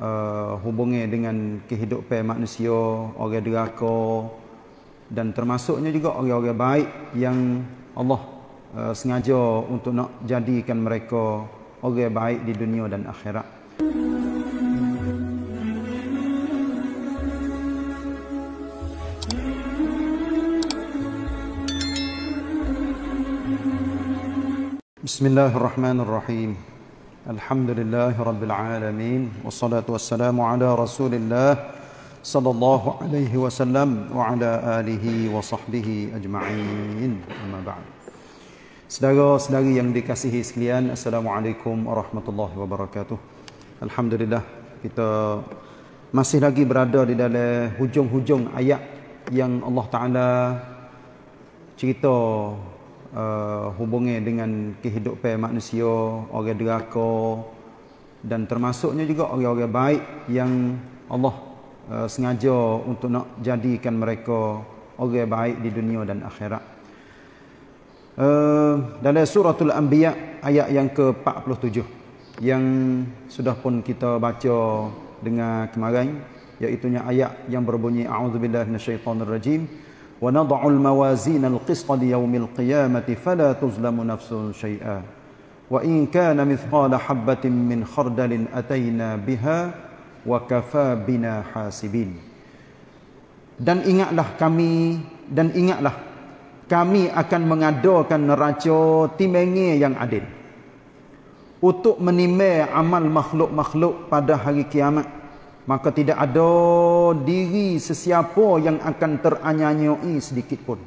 uh, hubungi dengan kehidupan manusia, orang deraka dan termasuknya juga orang-orang baik yang Allah uh, sengaja untuk nak jadikan mereka orang baik di dunia dan akhirat. Bismillahirrahmanirrahim. Alhamdulillah rabbil alamin wassalatu wassalamu ala Rasulillah sallallahu alaihi wasallam wa ala alihi wa sahbihi ajma'in. Amma ba'd. Saudara-saudari yang dikasihi sekalian, Assalamualaikum warahmatullahi wabarakatuh. Alhamdulillah kita masih lagi berada di dalam hujung-hujung ayat yang Allah Taala cerita uh, hubungi dengan kehidupan manusia, orang deraka dan termasuknya juga orang-orang baik yang Allah uh, sengaja untuk nak jadikan mereka orang baik di dunia dan akhirat. Uh, dalam suratul anbiya ayat yang ke-47 yang sudah pun kita baca dengan kemarin iaitu ayat yang berbunyi a'udzubillahi minasyaitonirrajim li yaumil qiyamati fala tuzlamu nafsun syai'a wa in kana mithqala habatin min khardalin ataina biha wa kafa bina hasibin dan ingatlah kami dan ingatlah kami akan mengadakan neraca timenge yang adil. Untuk menimai amal makhluk-makhluk pada hari kiamat maka tidak ada diri sesiapa yang akan teranyanyai sedikit pun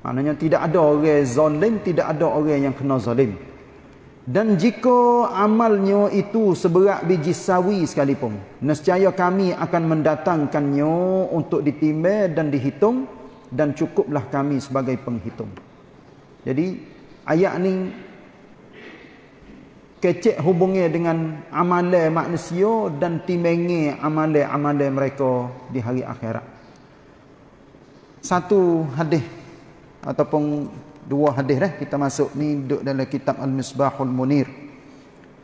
maknanya tidak ada orang zalim tidak ada orang yang kena zalim dan jika amalnya itu seberat biji sawi sekalipun, nescaya kami akan mendatangkannya untuk ditimbang dan dihitung dan cukuplah kami sebagai penghitung. Jadi ayat ni kecek hubungnya dengan amalan manusia dan timbangi amalan-amalan mereka di hari akhirat. Satu hadis ataupun dua hadis dah kita masuk ni duduk dalam kitab Al-Misbahul Munir.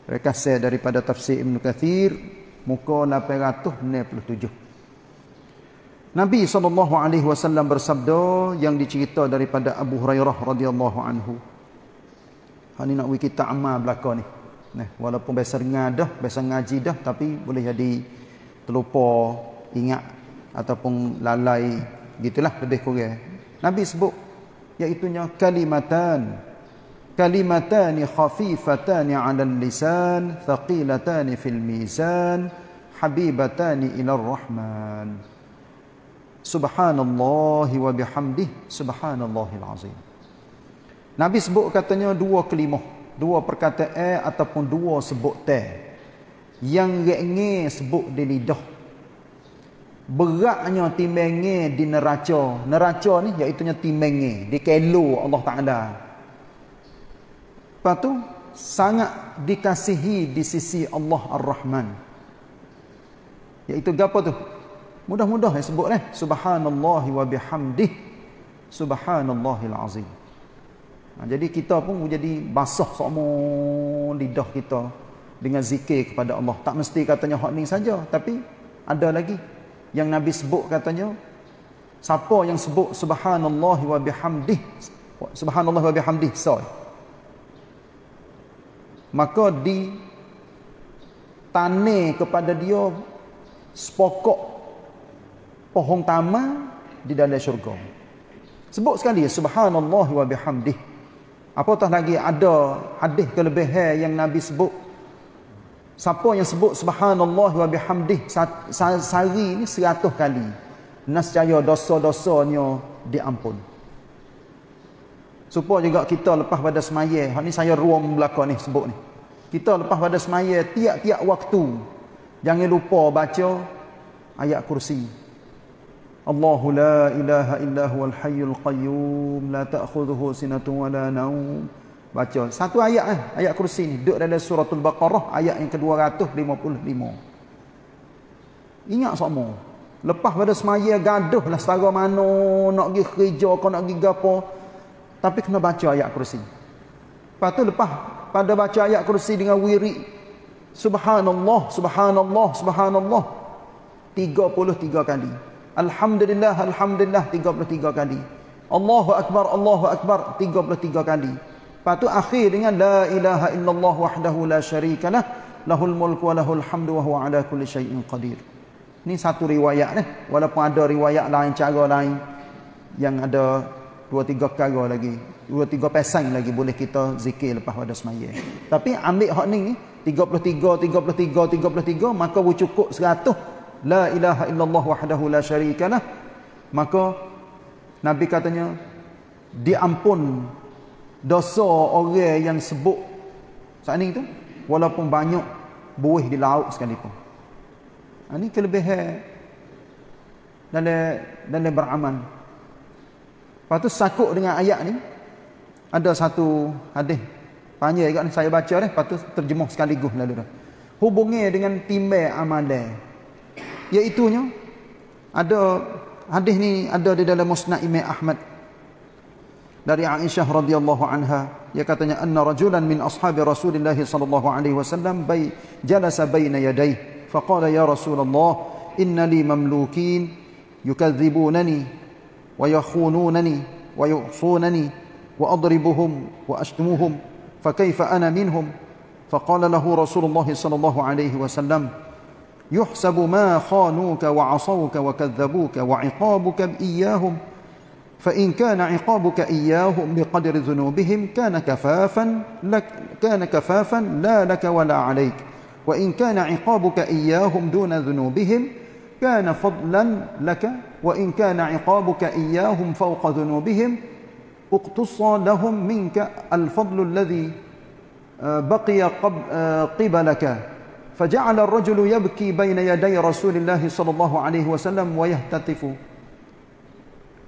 Rekasih daripada tafsir Ibn Kathir muka 867. Nabi SAW bersabda yang dicerita daripada Abu Hurairah radhiyallahu anhu. Ha ni nak wi kita amal belaka ni. Nah, walaupun biasa dengar dah, biasa ngaji dah tapi boleh jadi terlupa, ingat ataupun lalai gitulah lebih kurang. Nabi sebut iaitunya kalimatan. Kalimatan khafifatan 'ala lisan thaqilatan fil mizan habibatan ila rahman. Subhanallahi wa bihamdihi subhanallahil azim Nabi sebut katanya dua kelimah dua perkataan ataupun dua sebut teh yang rengeh sebut di lidah. Beratnya timbangnya di neraca. Neraca ni iaitu timbangnya di kelo Allah Taala. Lepas tu sangat dikasihi di sisi Allah Ar-Rahman. Iaitu apa tu? Mudah-mudah yang sebut eh subhanallah wa bihamdih. Subhanallahil azim ha, jadi kita pun jadi basah semua lidah kita dengan zikir kepada Allah. Tak mesti katanya hak ni saja tapi ada lagi. Yang Nabi sebut katanya siapa yang sebut subhanallah wa bihamdih subhanallah wa bihamdih soy maka di tane kepada dia sepokok pohon tama di dalam syurga. Sebut sekali subhanallah wa bihamdih apatah lagi ada hadis kelebihan yang Nabi sebut Siapa yang sebut subhanallah wa bihamdih sehari ni seratus kali. Nascaya dosa-dosanya diampun. Supaya juga kita lepas pada semaya. Hak ni saya ruang belakang ni sebut ni. Kita lepas pada semaya tiap-tiap waktu. Jangan lupa baca ayat kursi. La ilaha illa huwal hayyul qayyum la ta'khudhuhu sinatun wa la naum. Baca satu ayat eh, ayat kursi ni duduk dalam suratul Baqarah ayat yang ke-255. Ingat semua. Lepas pada semaya gaduh lah setara mana nak pergi kerja kau nak pergi gapo. Tapi kena baca ayat kursi. Lepas tu lepas pada baca ayat kursi dengan wirid Subhanallah, subhanallah, subhanallah. 33 kali. Alhamdulillah, alhamdulillah 33 kali. Allahu akbar, Allahu akbar 33 kali. Lepas tu akhir dengan la ilaha illallah wahdahu la syarikalah lahul mulku wa lahul hamdu wa huwa ala kulli syai'in qadir. Ni satu riwayat ni. Walaupun ada riwayat lain, cara lain yang ada dua tiga perkara lagi. Dua tiga pesan lagi boleh kita zikir lepas pada semaya. Tapi ambil hak ni 33 33 33 maka cukup 100 la ilaha illallah wahdahu la syarikalah maka nabi katanya diampun dosa orang yang sebut saat ni tu walaupun banyak buih di laut sekalipun ini ha, kelebihan dalam dalam beramal. Lepas tu sakut dengan ayat ni ada satu hadis panjang juga ni saya baca dah lepas tu terjemuh sekaligus lalu dah. Hubungi dengan timbal amalan iaitunya ada hadis ni ada di dalam musnad Imam Ahmad dari Aisyah radhiyallahu anha dia katanya anna rajulan min ashabi Rasulillah sallallahu alaihi wasallam bay jalasa baina yadayhi فقال يا رسول الله إن لي مملوكين يكذبونني ويخونونني ويعصونني وأضربهم وأشتمهم فكيف أنا منهم فقال له رسول الله صلى الله عليه وسلم يحسب ما خانوك وعصوك وكذبوك وعقابك إياهم فإن كان عقابك إياهم بقدر ذنوبهم كان كفافا لك كان كفافا لا لك ولا عليك. وإن كان عقابك إياهم دون ذنوبهم كان فضلا لك وإن كان عقابك إياهم فوق ذنوبهم اقتص لهم منك الفضل الذي آه، بقي آه، قبلك. فجعل الرجل يبكي بين يدي رسول الله صلى الله عليه وسلم ويهتتف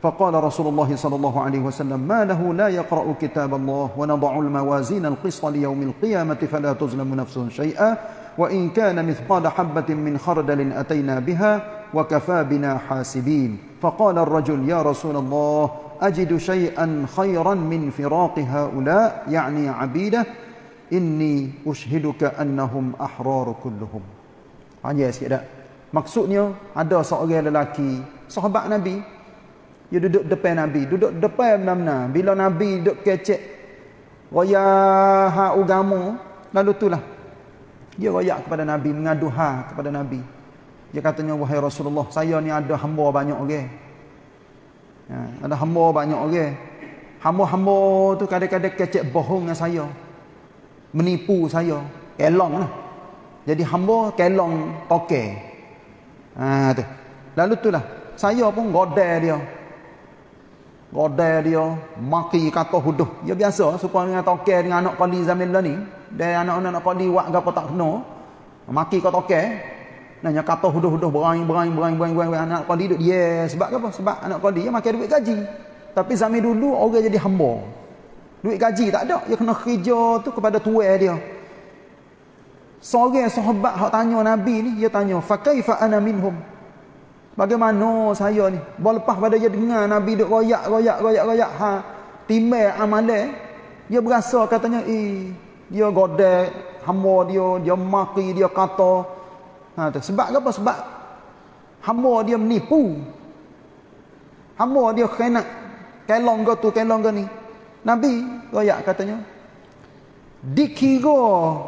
فقال رسول الله صلى الله عليه وسلم ما له لا يقرأ كتاب الله ونضع الموازين القسط ليوم القيامة فلا تظلم نفس شيئا وإن كان مثقال حبة من خردل أتينا بها وكفى بنا حاسبين. فقال الرجل يا رسول الله أجد شيئا خيرا من فراق هؤلاء؟ يعني عبيده inni ushiduka annahum ahraru kulluhum. Ah, Panjang ya, sikit dak maksudnya ada seorang lelaki sahabat nabi dia duduk depan nabi. Duduk depan benar-benar. bila nabi duduk kecek raya ha ugamu lalu itulah. Dia royak kepada nabi mengadu ha kepada nabi. Dia katanya wahai rasulullah saya ni ada hamba banyak orang. Ya, ada hamba banyak orang. Hamba-hamba tu kadang-kadang kecek bohong dengan saya. Menipu saya. Kelong lah. Jadi hamba kelong toke. Ha, tu. Lalu tu lah. Saya pun godel dia. Godel dia. Maki kata huduh. Ya biasa. Supaya dengan toke dengan anak kali zaman ni dan anak-anak kau liwat gapo tak kena maki kau toke nanya kata huduh-huduh berang berang berang berang berang anak kau duduk dia sebab apa sebab anak kau dia makan duit gaji tapi zaman dulu orang jadi hamba duit gaji tak ada. Dia kena kerja tu kepada tuan dia. Seorang sahabat hak tanya nabi ni dia tanya fa kaifa ana minhum? Bagaimana saya ni? Lepas pada dia dengar nabi duk royak royak royak royak ha timbal amalan dia berasa katanya eh dia godek hamba dia dia maki dia kata. Ha tu. Sebab apa? Sebab hamba dia menipu. Hamba dia khianat kelong ke tu kelong ke ni nabi royak katanya dikira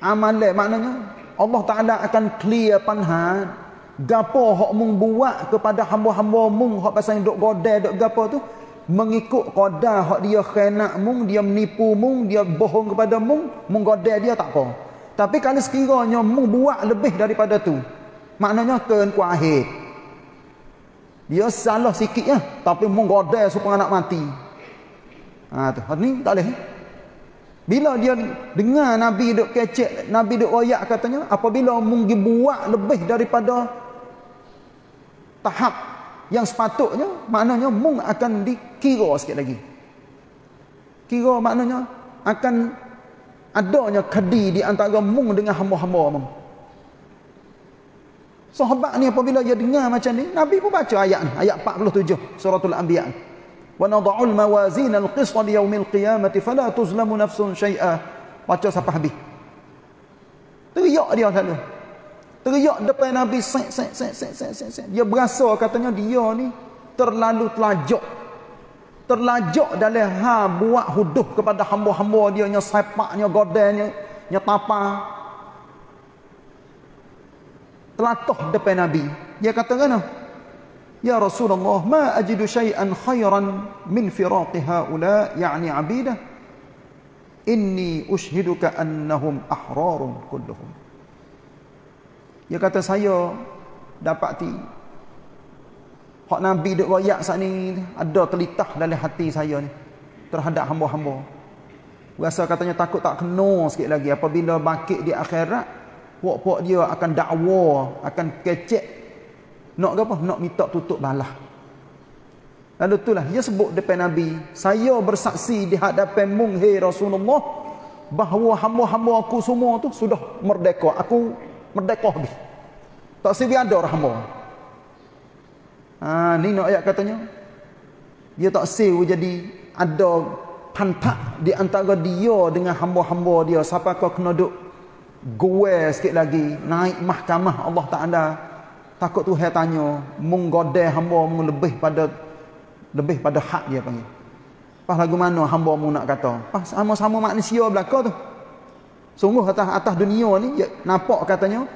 amalan maknanya Allah Taala akan clear panha gapo hok mung buat kepada hamba-hamba mung hok pasal duk godek duk gapo tu. Mengikut qada hak dia khianat mung dia menipu mung dia bohong kepada mung mung godel dia tak apa. Tapi kalau sekiranya mung buat lebih daripada tu maknanya keun kuahid dia salah sikit ya tapi mung godel supaya nak mati ha tu. Ni tak boleh bila dia dengar nabi duk kecek nabi duk royak katanya apabila mung buat lebih daripada tahap yang sepatutnya maknanya mung akan dikira sikit lagi. Kira maknanya akan adanya kedi di antara mung dengan hamba-hamba mung. Sahabat ni apabila dia dengar macam ni nabi pun baca ayat ni ayat 47 suratul anbiya. wa mawazin al-qist li yawmil qiyamati fala tuzlamu nafsun shay'a baca sampai habis Teriak dia selalu. Teriak depan Nabi sek sek sek sek sek sek sek. Dia berasa katanya dia ni terlalu telajak. Terlajak dalam ha buat huduh kepada hamba-hamba dia nya sepaknya godenya nya tapa. Telatoh depan Nabi. Dia kata kan? Ya Rasulullah, ma ajidu syai'an khairan min firaqi haula, yani abidah. Inni ushiduka annahum ahrarun kulluhum. Dia kata saya dapati hak Nabi duk royak saat ni ada telitah dalam hati saya ni terhadap hamba-hamba. Rasa katanya takut tak kena sikit lagi apabila bangkit di akhirat, puak-puak dia akan dakwa, akan kecek nak apa? Nak minta tutup balah. Lalu itulah dia sebut depan Nabi, saya bersaksi di hadapan mung hey Rasulullah bahawa hamba-hamba aku semua tu sudah merdeka. Aku merdeka habis. Tak sebi ada orang hamba. Ha, ni nak ayat katanya. Dia tak sewa jadi ada pantak di antara dia dengan hamba-hamba dia. Siapa kau kena duk gue sikit lagi naik mahkamah Allah Taala takut Tuhan tanya mung godeh hamba mung lebih pada lebih pada hak dia panggil. Pas lagu mana hamba mung nak kata? Pas sama-sama manusia belaka tu. Sungguh atas atas dunia ni ya, nampak katanya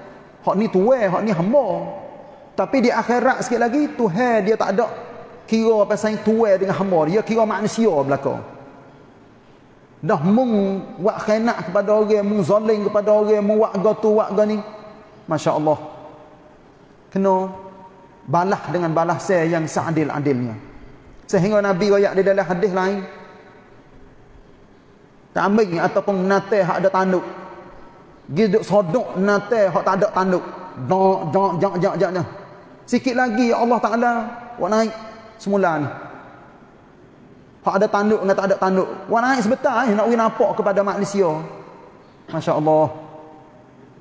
hak ni tuai hak ni hamba. Tapi di akhirat sikit lagi Tuhan dia tak ada kira pasal tuai dengan hamba. Dia kira manusia belaka. Dah mung buat khianat kepada orang mung zalim kepada orang mung buat tu buat ni masya-Allah kena balah dengan balas saya yang seadil-adilnya. Sehingga Nabi royak di dalam hadis lain kambing ataupun nate hak ada tanduk. Giduk sodok nate hak tak ada tanduk. Dok dok jak jak jak sikit lagi Allah Taala buat naik semula ni. Hak ada tanduk dengan tak ada tanduk. Buat naik sebentar eh, nak win nampak kepada manusia. masya-Allah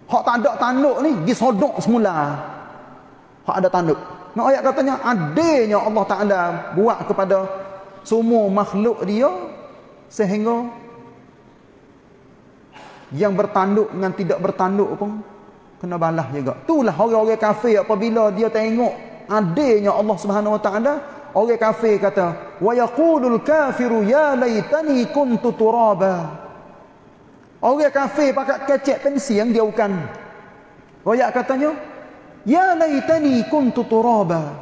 hak tak ada tanduk ni disodok semula hak ada tanduk. Nak ayat katanya adanya Allah Taala buat kepada semua makhluk dia sehingga yang bertanduk dengan tidak bertanduk pun kena balas juga. Itulah orang-orang kafir apabila dia tengok adanya Allah Subhanahu Wa Taala, orang kafir kata, "Wa yaqulul kafiru ya laitani kuntu turaba." Orang kafir pakai kecek pensi yang dia bukan. Royak katanya, Ya laitani kuntu turaba.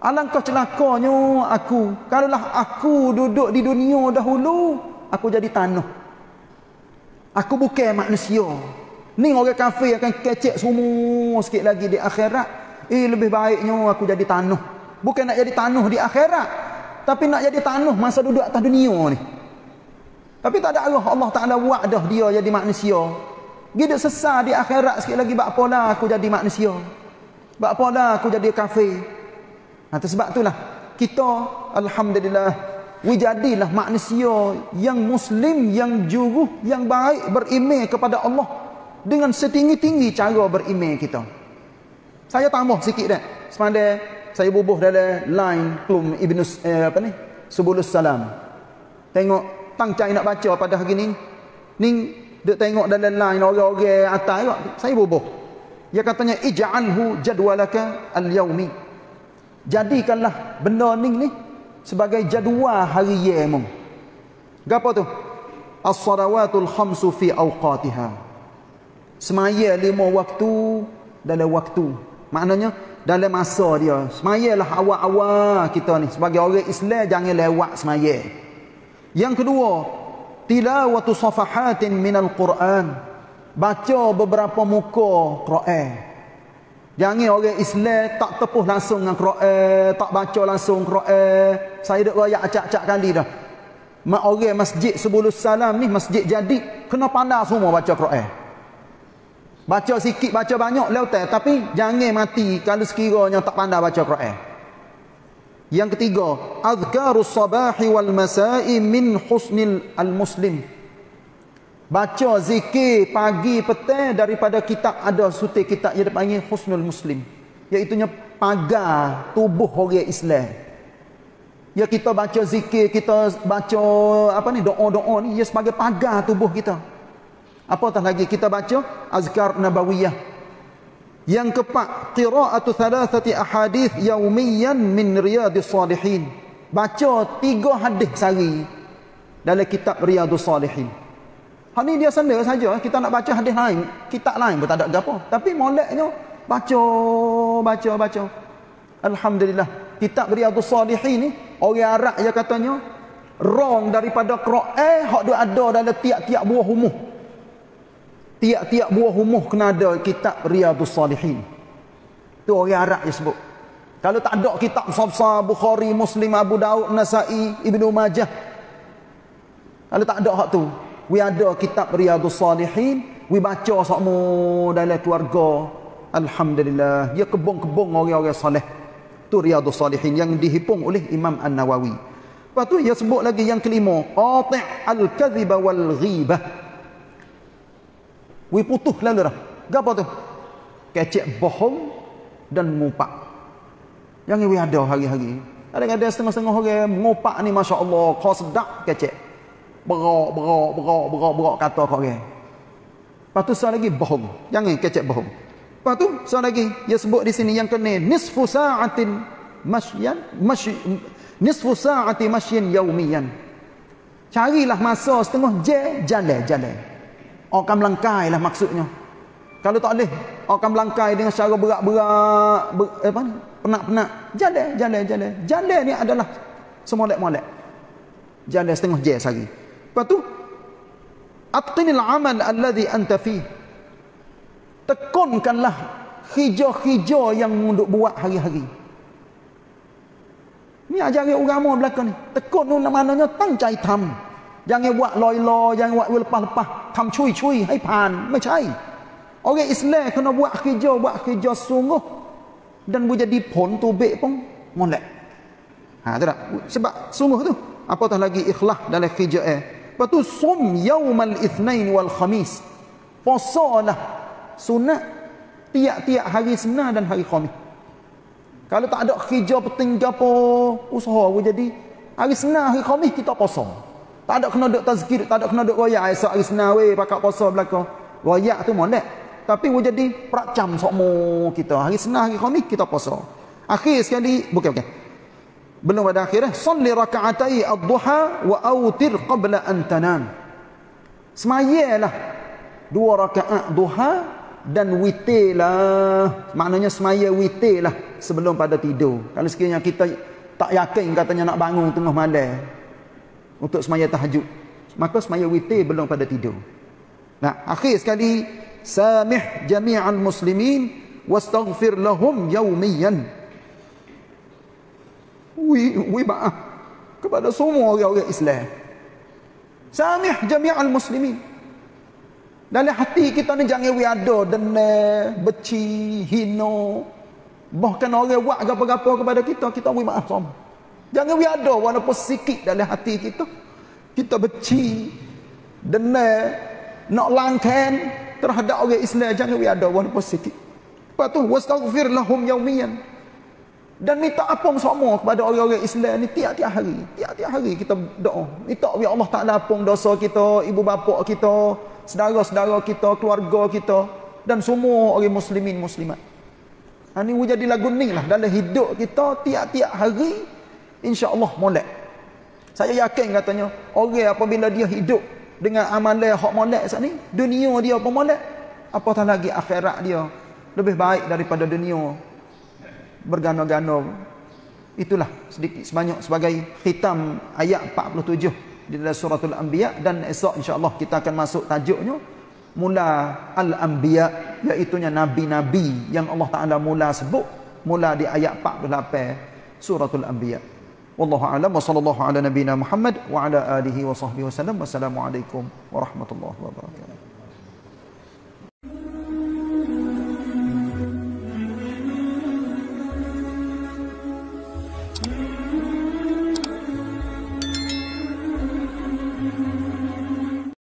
Alangkah celakanya aku. Kalaulah aku duduk di dunia dahulu, aku jadi tanah. Aku bukan manusia. Ni orang kafir akan kecek semua sikit lagi di akhirat. Eh lebih baiknya aku jadi tanah. Bukan nak jadi tanah di akhirat. Tapi nak jadi tanah masa duduk atas dunia ni. Tapi tak ada Allah. Allah Ta'ala buat dah dia jadi manusia. Giduk sesar di akhirat sikit lagi. Bak pola aku jadi manusia. Sebab apa dah aku jadi kafir? Nah, sebab itulah kita alhamdulillah wujadilah manusia yang muslim, yang juruh, yang baik beriman kepada Allah dengan setinggi-tinggi cara beriman kita. Saya tambah sikit dah. Semanda saya bubuh dalam line klum Ibnu eh, apa ni? Subulus Salam. Tengok tang cai nak baca pada hari ni. Ning dek tengok dalam line orang-orang atas saya bubuh. Dia katanya ij'alhu jadwalaka al-yaumi. Jadikanlah benda ni ni sebagai jadual harian mu. Gapo tu? As-salawatul khamsu fi awqatiha. Semaya lima waktu dalam waktu. Maknanya dalam masa dia. Semayalah awal-awal kita ni sebagai orang Islam jangan lewat semaya. Yang kedua, tilawatu safahatin minal Quran baca beberapa muka Quran. Jangan orang Islam tak tepuh langsung dengan Quran, tak baca langsung Quran. Saya dah royak acak-acak kali dah. Mak orang masjid sebelum salam ni masjid jadi kena pandai semua baca Quran. Baca sikit, baca banyak lewat tapi jangan mati kalau sekiranya tak pandai baca Quran. Yang ketiga, azkarus sabahi wal masai min husnil al-muslim. Baca zikir pagi petang daripada kitab ada suti kitab yang dipanggil Husnul Muslim. Iaitunya pagar tubuh orang Islam. Ya kita baca zikir, kita baca apa ni doa-doa ni ia sebagai pagar tubuh kita. Apatah lagi kita baca azkar nabawiyah. Yang keempat, qira'atu thalathati ahadith yaumiyan min riyadhis salihin. Baca tiga hadis sehari dalam kitab Riyadhus Salihin. Hal ni dia senda saja kita nak baca hadis lain, kitab lain pun tak ada apa. Tapi moleknya baca baca baca. Alhamdulillah, kitab Riyadhus Salihin ni orang Arab dia katanya wrong daripada Quran hak dia ada dalam tiap-tiap buah umuh. Tiap-tiap buah umuh kena ada kitab Riyadhus Salihin. Tu orang Arab dia sebut. Kalau tak ada kitab Sahih Bukhari, Muslim, Abu Daud, Nasa'i, Ibnu Majah. Kalau tak ada hak tu, we ada kitab Riyadhus Salihin, we baca semua dalam keluarga. Alhamdulillah, dia kebong-kebong orang-orang soleh. Tu Riyadhus Salihin yang dihipung oleh Imam An-Nawawi. Lepas tu dia sebut lagi yang kelima, qati' al-kadhib wal ghibah. We putuh lalu dah. Gapo tu? Kecek bohong dan ngupak. Yang we ada hari-hari. Ada-ada setengah-setengah orang ngupak ni masya-Allah, kau sedap kecek. Berok, berok, berok, berok, berok kata kau orang. Lepas tu seorang lagi bohong. Jangan kecek bohong. Lepas tu seorang lagi dia sebut di sini yang kena nisfu sa'atin masyan masy nisfu sa'ati masyin yaumiyan. Carilah masa setengah je jalan jalan. Orang melangkai lah maksudnya. Kalau tak boleh, orang melangkai dengan cara berat-berat, ber, apa ni? Penat-penat. Jalan, jalan, jalan. Jalan ni adalah semolek-molek. Jalan setengah je sehari. Lepas tu atqinil amal alladhi anta fi. Tekunkanlah hijau-hijau yang munduk buat hari-hari. Ni ah, ajar agama belakang ni. Tekun tu namanya tangcai tam. Jangan buat loy-loy, jangan buat lepas-lepas. Tam cuy-cuy, hai pan. Macam ai. Orang Islam kena buat kerja, buat kerja sungguh. Dan boleh jadi pon tubik pun. Molek. Ha, tak? Sebab sungguh tu. Apatah lagi ikhlas dalam kerja eh. Lepas tu, sum yaumal ithnain wal khamis. Posalah sunat tiap-tiap hari Senin dan hari Khamis. Kalau tak ada kerja penting apa usaha pun jadi hari Senin hari Khamis kita puasa. Tak ada kena duk tazkir, tak ada kena duk royak esok hari Senin weh pakat puasa belaka. Royak tu molek. Tapi pun jadi peracam sokmo kita. Hari Senin hari Khamis kita puasa. Akhir sekali bukan bukan. Belum pada akhir eh. Salli raka'atai ad-duha wa autir qabla an tanam. Semayalah dua rakaat duha dan witir lah. Maknanya semaya witir lah sebelum pada tidur. Kalau sekiranya kita tak yakin katanya nak bangun tengah malam untuk semaya tahajud. Maka semaya witir belum pada tidur. Nah, akhir sekali samih jami'al muslimin wastaghfir lahum yawmiyan. Wi wi maaf kepada semua orang-orang Islam. Samih jami'al muslimin. Dalam hati kita ni jangan we ada dendam, beci, hino. Bahkan orang buat apa-apa kepada kita, kita we maaf sama. Jangan we ada walaupun sikit dalam hati kita. Kita beci, dendam, nak langkan terhadap orang Islam jangan we ada walaupun sikit. Lepas tu wastaghfir lahum yaumiyan. Dan minta apa sama kepada orang-orang Islam ni tiap-tiap hari. Tiap-tiap hari kita doa. Minta ya Allah Taala ampun dosa kita, ibu bapa kita, saudara-saudara kita, keluarga kita dan semua orang muslimin muslimat. Ha ni jadi lagu ni lah dalam hidup kita tiap-tiap hari insya-Allah molek. Saya yakin katanya orang apabila dia hidup dengan amalan hak molek sat ni, dunia dia apa molek? Apatah lagi akhirat dia lebih baik daripada dunia bergano-gano. Itulah sedikit sebanyak sebagai khitam ayat 47 di dalam suratul anbiya. Dan esok insyaallah kita akan masuk tajuknya. Mula al-anbiya iaitu nabi-nabi yang Allah Taala mula sebut. Mula di ayat 48 suratul anbiya. Wallahu a'lam. Wa sallallahu ala nabiyyina muhammad wa ala alihi wa sahbihi wasallam wassalamu alaikum warahmatullahi wabarakatuh